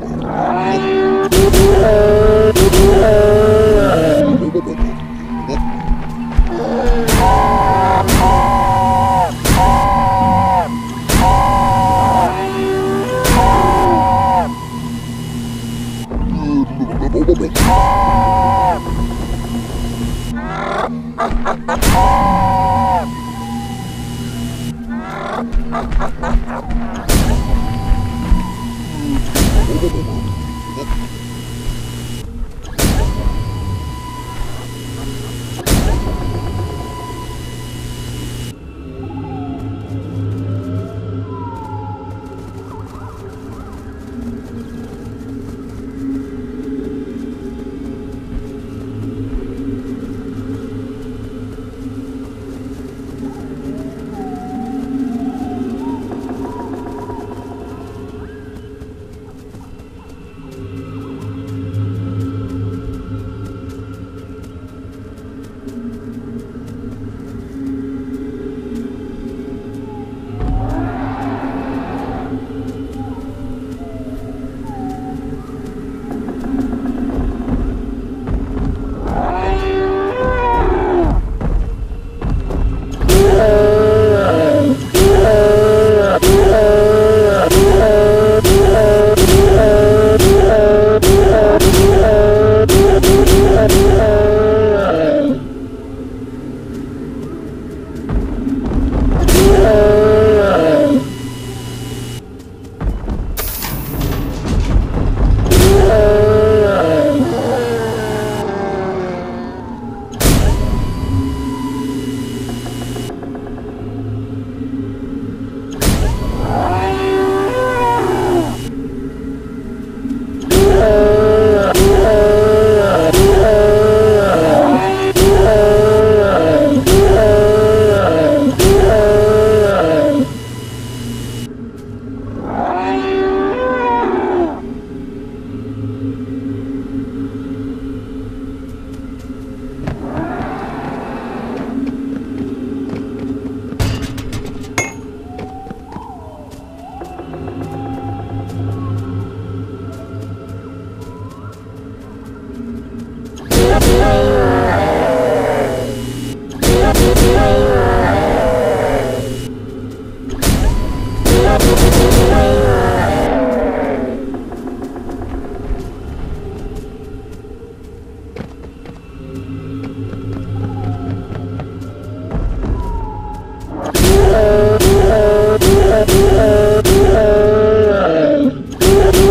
Ha ha ha ha!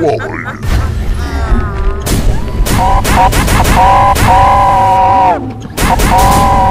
why?